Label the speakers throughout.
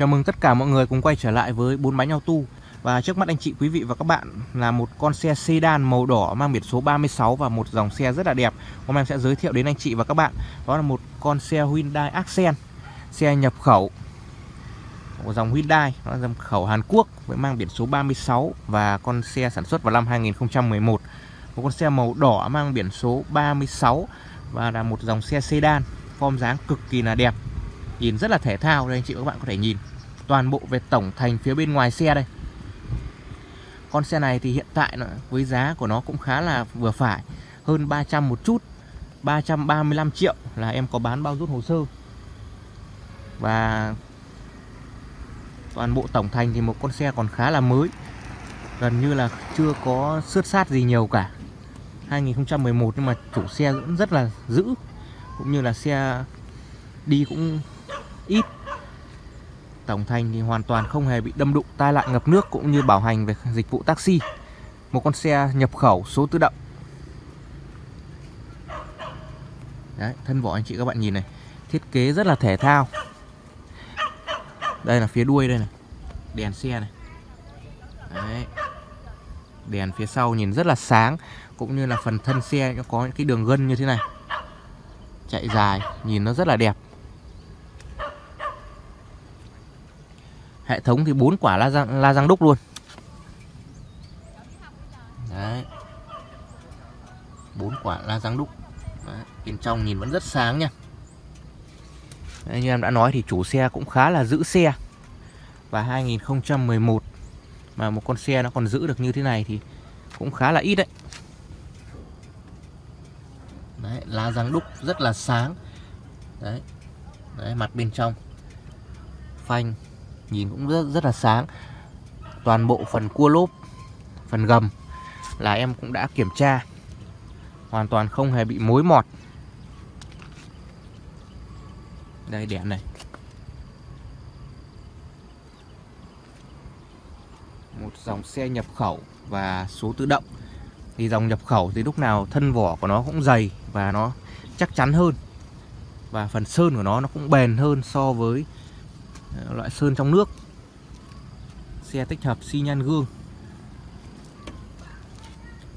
Speaker 1: Chào mừng tất cả mọi người cùng quay trở lại với bốn bánh auto Và trước mắt anh chị quý vị và các bạn là một con xe sedan màu đỏ mang biển số 36 và một dòng xe rất là đẹp. Hôm nay em sẽ giới thiệu đến anh chị và các bạn, Đó là một con xe Hyundai Accent, Xe nhập khẩu của dòng Hyundai Nó là nhập khẩu Hàn Quốc với mang biển số 36 Và con xe sản xuất vào năm 2011 Một. Con xe màu đỏ mang biển số 36 Và là một dòng xe sedan, Form dáng cực kỳ là đẹp. Nhìn rất là thể thao đây anh chị và các bạn có thể nhìn. Toàn bộ về tổng thành phía bên ngoài xe đây. Con xe này thì hiện tại với giá của nó cũng khá là vừa phải, Hơn 300 một chút 335 triệu là em có bán bao rút hồ sơ. Và toàn bộ tổng thành thì một con xe còn khá là mới, Gần như là chưa có xước sát gì nhiều cả. 2011 nhưng mà chủ xe cũng rất là giữ Cũng như là xe đi cũng ít. Tổng thành thì hoàn toàn không hề bị đâm đụng tai nạn ngập nước cũng như bảo hành về dịch vụ taxi. Một con xe nhập khẩu số tự động. Đấy, thân vỏ anh chị các bạn nhìn này. Thiết kế rất là thể thao. Đây là phía đuôi đây này. Đèn xe này. Đấy. Đèn phía sau nhìn rất là sáng Cũng như là phần thân xe nó có những cái đường gân như thế này. Chạy dài Nhìn nó rất là đẹp. Hệ thống thì bốn quả la răng la răng đúc luôn. Đấy. Bốn quả la răng đúc. Đấy. bên trong nhìn vẫn rất sáng nha. Đấy, như em đã nói thì chủ xe cũng khá là giữ xe. Và 2011 mà một con xe nó còn giữ được như thế này thì cũng khá là ít đấy. Đấy lá răng đúc rất là sáng. Đấy. Đấy mặt bên trong phanh nhìn cũng rất rất là sáng. Toàn bộ phần cua lốp, phần gầm là em cũng đã kiểm tra. Hoàn toàn không hề bị mối mọt. Đây, đèn này. Một dòng xe nhập khẩu và số tự động. Thì dòng nhập khẩu thì lúc nào thân vỏ của nó cũng dày và nó chắc chắn hơn. Và phần sơn của nó nó cũng bền hơn so với Ờ, loại sơn trong nước. Xe tích hợp xi nhan gương.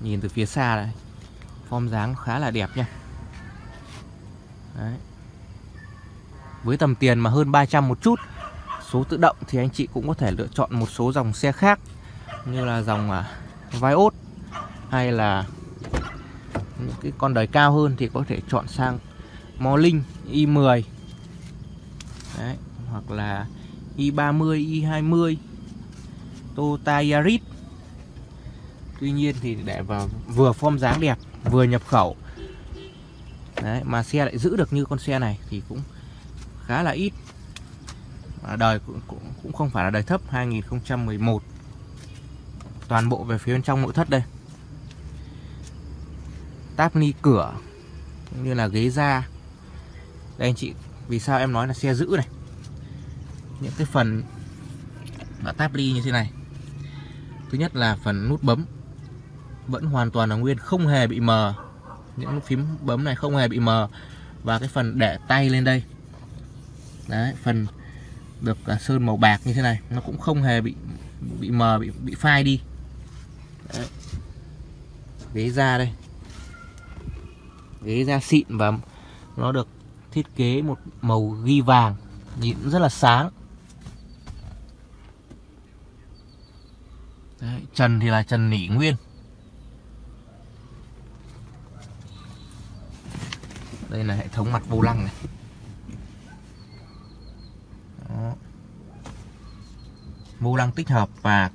Speaker 1: Nhìn từ phía xa đây form dáng khá là đẹp nha. Đấy. với tầm tiền mà hơn 300 một chút số tự động thì anh chị cũng có thể lựa chọn một số dòng xe khác như là dòng à, Vios hay là những cái con đời cao hơn thì có thể chọn sang Morling i10 Đấy hoặc là i30, i20 Toyota Yaris Tuy nhiên thì để vào vừa form dáng đẹp vừa nhập khẩu. Đấy, mà xe lại giữ được như con xe này thì cũng khá là ít. Mà đời cũng, cũng, cũng không phải là đời thấp 2011 toàn bộ về phía bên trong nội thất đây. Táp ni cửa cũng như là ghế da. Đây anh chị vì sao em nói là xe giữ này? Những cái phần mà táp đi như thế này. Thứ nhất là phần nút bấm vẫn hoàn toàn là nguyên, không hề bị mờ. Những nút phím bấm này không hề bị mờ. Và cái phần để tay lên đây, đấy, phần được à, sơn màu bạc như thế này, nó cũng không hề bị bị mờ, bị bị phai đi. Đấy. ghế da đây. Ghế da xịn và nó được thiết kế một màu ghi vàng, nhìn rất là sáng. Đấy, trần thì là trần nỉ nguyên. Đây là hệ thống mặt vô lăng này. Đó. vô lăng tích hợp và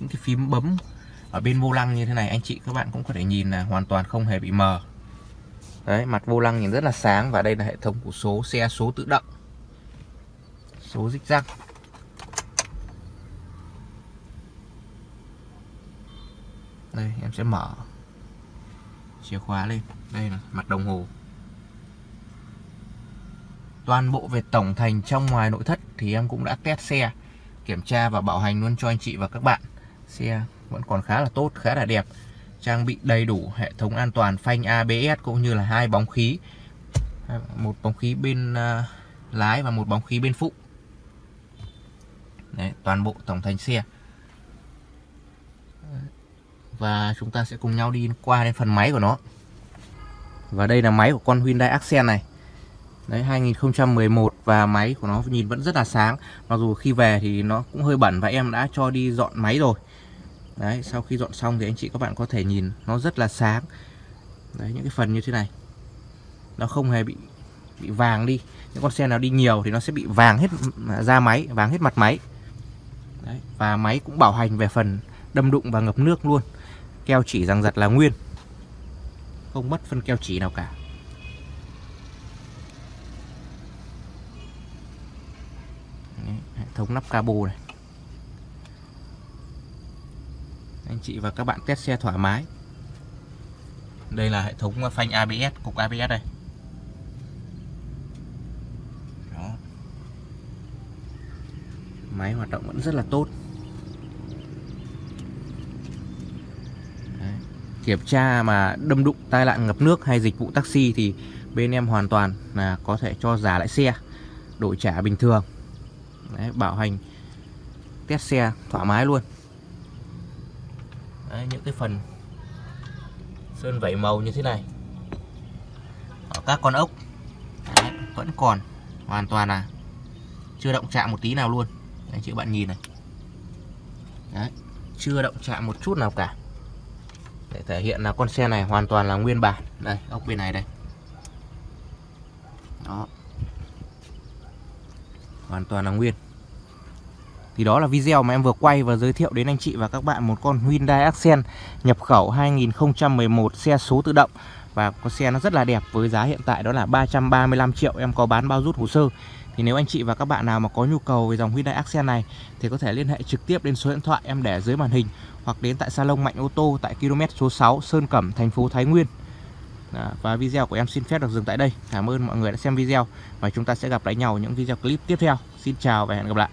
Speaker 1: những cái phím bấm ở bên vô lăng như thế này anh chị các bạn cũng có thể nhìn là hoàn toàn không hề bị mờ. Đấy mặt vô lăng nhìn rất là sáng và đây là hệ thống của số xe số tự động. Số dích răng đây em sẽ mở chìa khóa lên. Đây là mặt đồng hồ. Toàn bộ về tổng thành trong ngoài nội thất thì em cũng đã test xe kiểm tra và bảo hành luôn cho anh chị và các bạn. Xe vẫn còn khá là tốt khá là đẹp. Trang bị đầy đủ hệ thống an toàn phanh ABS cũng như là hai bóng khí. Một bóng khí bên à, lái và một bóng khí bên phụ. Đấy, toàn bộ tổng thành xe và chúng ta sẽ cùng nhau đi qua đến phần máy của nó. Và đây là máy của con Hyundai Accent này. Đấy 2011 và máy của nó nhìn vẫn rất là sáng. Mặc dù khi về thì nó cũng hơi bẩn và em đã cho đi dọn máy rồi. Đấy sau khi dọn xong thì anh chị các bạn có thể nhìn nó rất là sáng. Đấy những cái phần như thế này. Nó không hề bị bị vàng đi. Những con xe nào đi nhiều thì nó sẽ bị vàng hết da máy, vàng hết mặt máy. Đấy, Và máy cũng bảo hành về phần đâm đụng và ngập nước luôn. Keo chỉ rằng giật là nguyên. Không mất phân keo chỉ nào cả. Hệ thống nắp cabo này. Anh chị và các bạn test xe thoải mái. Đây là hệ thống phanh ABS cục ABS đây. Đó. máy hoạt động vẫn rất là tốt kiểm tra mà đâm đụng tai nạn ngập nước hay dịch vụ taxi thì bên em hoàn toàn là có thể cho giả lại xe đổi trả bình thường. Đấy, bảo hành test xe thoải mái luôn. Đấy, những cái phần sơn vẩy màu như thế này. Ở các con ốc. Đấy, vẫn còn hoàn toàn là chưa động chạm một tí nào luôn. Anh chị bạn nhìn này. Đấy, chưa động chạm một chút nào cả để thể hiện là con xe này hoàn toàn là nguyên bản. Đây ốc bên này đây. Đó. Hoàn toàn là nguyên. Thì đó là video mà em vừa quay và giới thiệu đến anh chị và các bạn một con Hyundai Accent nhập khẩu 2011 xe số tự động. Và con xe nó rất là đẹp với giá hiện tại đó là 335 triệu. Em có bán bao rút hồ sơ thì nếu anh chị và các bạn nào mà có nhu cầu về dòng Hyundai Accent này thì có thể liên hệ trực tiếp đến số điện thoại em để dưới màn hình hoặc đến tại salon Mạnh ô tô tại km số 6 Sơn Cẩm thành phố Thái Nguyên. Đó, và video của em xin phép được dừng tại đây. Cảm ơn mọi người đã xem video và chúng ta sẽ gặp lại nhau những video clip tiếp theo. Xin chào và hẹn gặp lại.